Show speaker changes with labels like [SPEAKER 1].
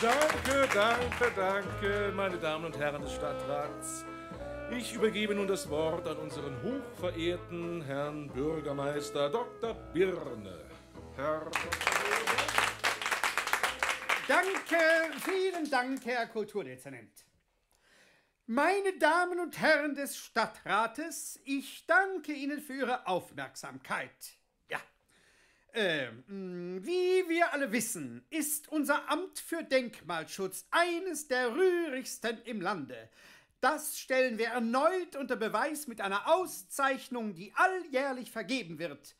[SPEAKER 1] Danke, danke, danke, meine Damen und Herren des Stadtrats. Ich übergebe nun das Wort an unseren hochverehrten Herrn Bürgermeister Dr. Birne. Herr
[SPEAKER 2] Danke, vielen Dank, Herr Kulturdezernent. Meine Damen und Herren des Stadtrates, ich danke Ihnen für Ihre Aufmerksamkeit. Ja. Ähm, alle wissen, ist unser Amt für Denkmalschutz eines der rührigsten im Lande. Das stellen wir erneut unter Beweis mit einer Auszeichnung, die alljährlich vergeben wird.